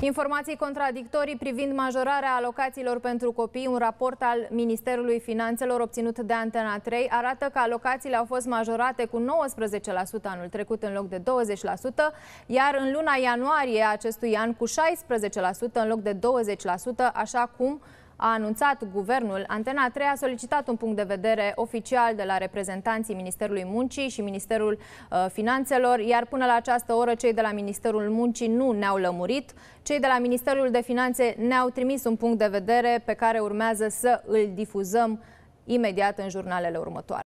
Informații contradictorii privind majorarea alocațiilor pentru copii, un raport al Ministerului Finanțelor obținut de Antena 3 arată că alocațiile au fost majorate cu 19% anul trecut în loc de 20%, iar în luna ianuarie acestui an cu 16% în loc de 20%, așa cum a anunțat guvernul, Antena 3 a solicitat un punct de vedere oficial de la reprezentanții Ministerului Muncii și Ministerul uh, Finanțelor, iar până la această oră cei de la Ministerul Muncii nu ne-au lămurit. Cei de la Ministerul de Finanțe ne-au trimis un punct de vedere pe care urmează să îl difuzăm imediat în jurnalele următoare.